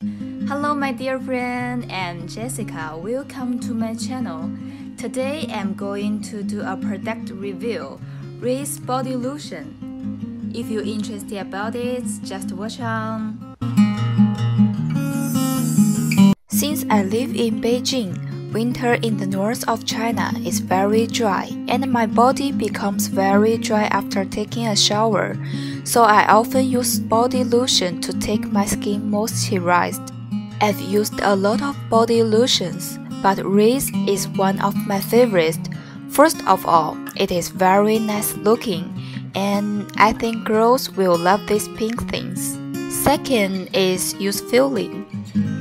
Hello my dear friend, I'm Jessica. Welcome to my channel. Today I'm going to do a product review, REZE Body Lotion. If you're interested about it, just watch on. Since I live in Beijing, winter in the north of China is very dry and my body becomes very dry after taking a shower. So I often use body lotion to take my skin moisturized. I've used a lot of body lotions, but REZE is one of my favorites. First of all, it is very nice looking, and I think girls will love these pink things. Second is use feeling.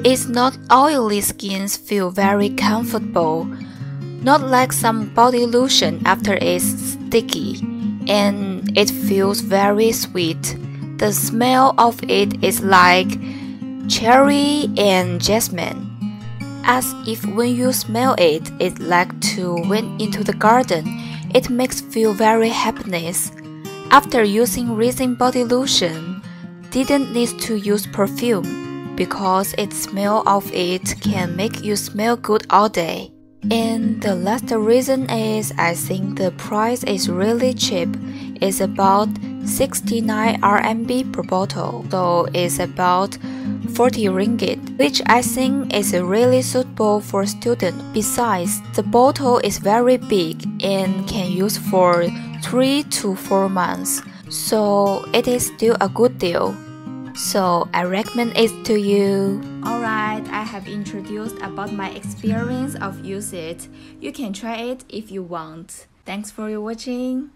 It's not oily skins feel very comfortable, not like some body lotion after it's sticky, and it feels very sweet. The smell of it is like cherry and jasmine. As if when you smell it, it's like to went into the garden. It makes feel very happiness. After using REZE body lotion, didn't need to use perfume because its smell of it can make you smell good all day. And the last reason is I think the price is really cheap. It's about 69 RMB per bottle, so it's about 40 ringgit, which I think is really suitable for students. Besides, the bottle is very big and can use for 3 to 4 months, so it is still a good deal. So I recommend it to you. Alright, I have introduced about my experience of use it. You can try it if you want. Thanks for your watching.